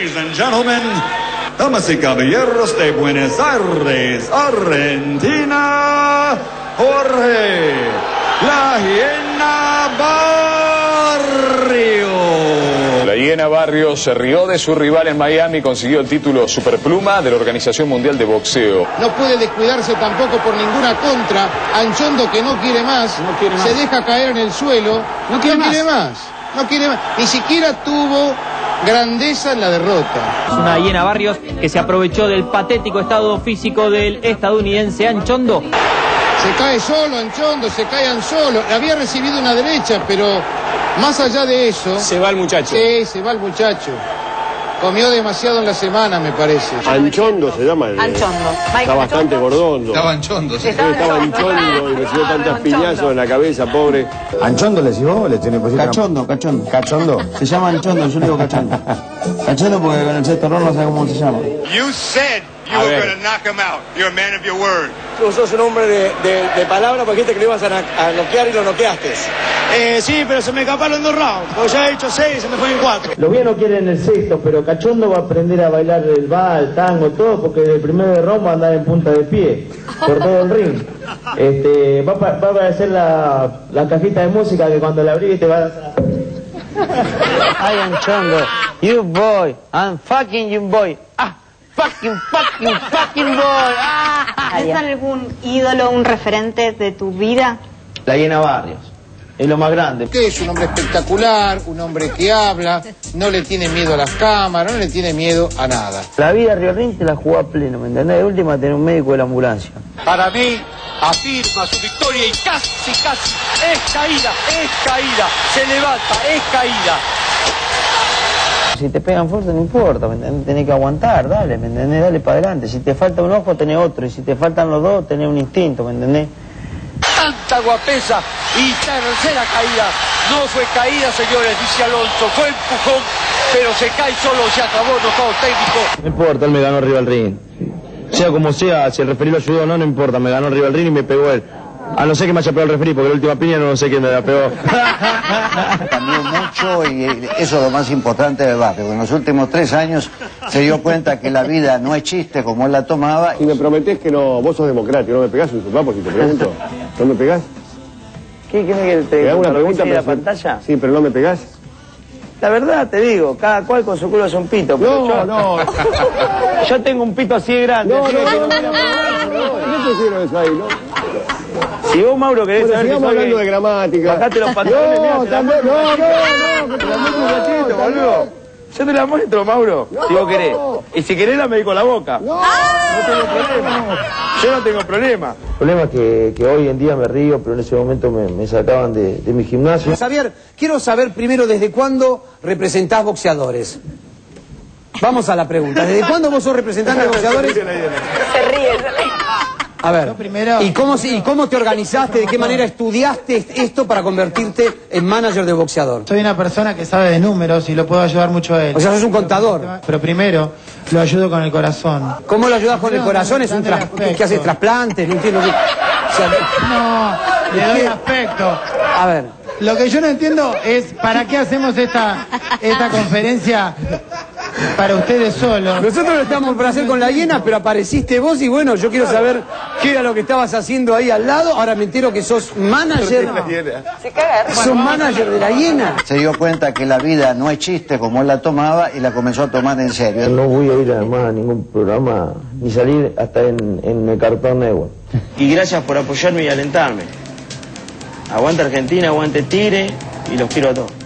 Ladies and gentlemen, damas y caballeros de Buenos Aires, Argentina, Jorge La Hiena Barrio. La hiena Barrio se rió de su rival en Miami y consiguió el título Superpluma de la Organización Mundial de Boxeo. No puede descuidarse tampoco por ninguna contra. Anchondo que no quiere más, se deja caer en el suelo. No quiere, más. No quiere más. Ni siquiera tuvo grandeza en la derrota. Es una hiena Barrios que se aprovechó del patético estado físico del estadounidense Anchondo. Se cae solo Anchondo, se caen solo. Había recibido una derecha, pero más allá de eso... Se va el muchacho. Sí, se va el muchacho. Comió demasiado en la semana, me parece. Anchondo se llama. el- Anchondo. Está bastante gordondo. Estaba Anchondo, sí. Estaba Estaba anchondo y recibió tantas piñazos en la cabeza, pobre. ¿Anchondo le vos? ¿Le tiene posible? Cachondo, cachondo. ¿Cachondo? Se llama Anchondo, yo le digo cachondo. Cachondo porque con el sexto no sabe cómo se llama. You said you A were going to knock him out. You're a man of your word. Tú sos un hombre de, de, de palabra porque dijiste que lo ibas a, a noquear y lo noqueaste. Eh, sí, pero se me escaparon dos rounds. Porque ya he hecho seis y se me fue en cuatro. Los bien no quieren el sexto, pero Cachondo va a aprender a bailar el vals, el tango, todo, porque el primer round va a andar en punta de pie, por todo el ring. Este, va, a pa- va a aparecer la, la cajita de música que cuando la abrís te va a... Ay, Anchondo, you boy, I'm fucking you boy. Ah, fucking, fucking, fucking boy. Ah. ¿Tienes algún ídolo, un referente de tu vida? La llena Barrios, es lo más grande. Que es un hombre espectacular, un hombre que habla, no le tiene miedo a las cámaras, no le tiene miedo a nada. La vida Río Rin te la jugó a pleno, ¿me entendés? De última tener un médico de la ambulancia. Para mí, afirma su victoria y casi, casi es caída, es caída. Se levanta, es caída. Si te pegan fuerte no importa, ¿me entendés? Tenés que aguantar, dale, ¿me entendés? Dale para adelante. Si te falta un ojo, tenés otro. Y si te faltan los dos, tenés un instinto, ¿me entendés? Tanta guapesa y tercera caída. No fue caída, señores, dice Alonso. Fue empujón, pero se cae solo, se acabó, no técnico. No importa, él me ganó arriba del ring. Sea como sea, si el referí lo ayudó o no, no importa. Me ganó arriba del ring y me pegó él. A no ser que me haya pegado el referí, porque la última piña no sé quién me la pegó. Cambió mucho y eso es lo más importante del barrio. En los últimos tres años se dio cuenta que la vida no es chiste como él la tomaba. Y me prometés que no, vos sos democrático, no me pegás un sopapo si te pregunto. ¿No me pegás? ¿Qué querés que te ¿Me hago una pregunta? la pantalla? Sí, pero no me pegás. La verdad, te digo, cada cual con su culo es un pito. pero No, yo, no. Yo tengo un pito así de grande. No, no, que- no, no, no, no, ¿Qué prefiero eso ahí, no? Si vos, Mauro, querés Bueno, saber hablando de gramática. Bajate los pantalones, No, también, no, no, no, te la muestro un ratito, boludo. Yo te la muestro, Mauro, si vos querés. Y si querés la me con la boca. No, tengo problema. Yo no tengo problema. El problema es que, que hoy en día me río, pero en ese momento me, me sacaban de, de mi gimnasio. Javier, quiero saber primero desde cuándo representás boxeadores. Vamos a la pregunta. ¿Desde cuándo vos sos representante de boxeadores? Se ríe, se ríe. A ver, primero- ¿y cómo, ¿y cómo te organizaste? ¿De qué manera estudiaste esto para convertirte en manager de boxeador? Soy una persona que sabe de números y lo puedo ayudar mucho a él. O sea, sos un contador. Pero primero lo ayudo con el corazón. ¿Cómo lo ayudás con el corazón? ¿Es un tras- afecto. que hace trasplantes? No entiendo. qué- o sea, No, le doy aspecto. a ver, Lo que yo no entiendo es para qué hacemos esta, esta conferencia para ustedes solos. nosotros lo estamos por hacer con la hiena, pero apareciste vos y bueno, yo quiero saber qué era lo que estabas haciendo ahí al lado. Ahora me entero que sos manager. Se caga. ¿Sos manager de la hiena? Se dio cuenta que la vida no es chiste como él la tomaba y la comenzó a tomar en serio. No voy a ir además a ningún programa ni salir hasta en, en el Cartón Network. Y gracias por apoyarme y alentarme. Aguante Argentina, aguante Tigre y los quiero a todos.